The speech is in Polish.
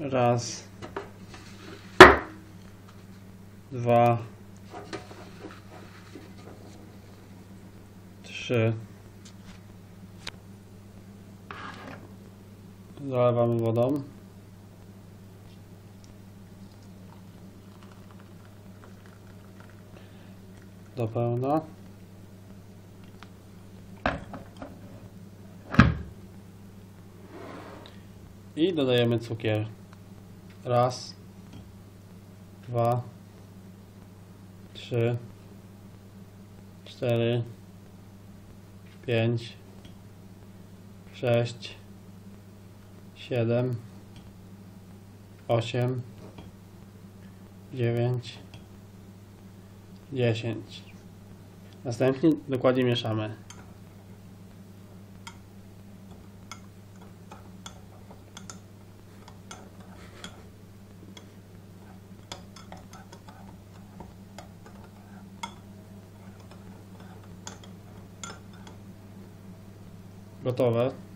Raz. Dwa. Trzy. Zalewamy wodą. Do pełna. I dodajemy cukier. Raz, dwa, trzy, cztery, pięć, sześć, siedem, osiem, dziewięć, dziesięć. Następnie dokładnie mieszamy. Låt av annat?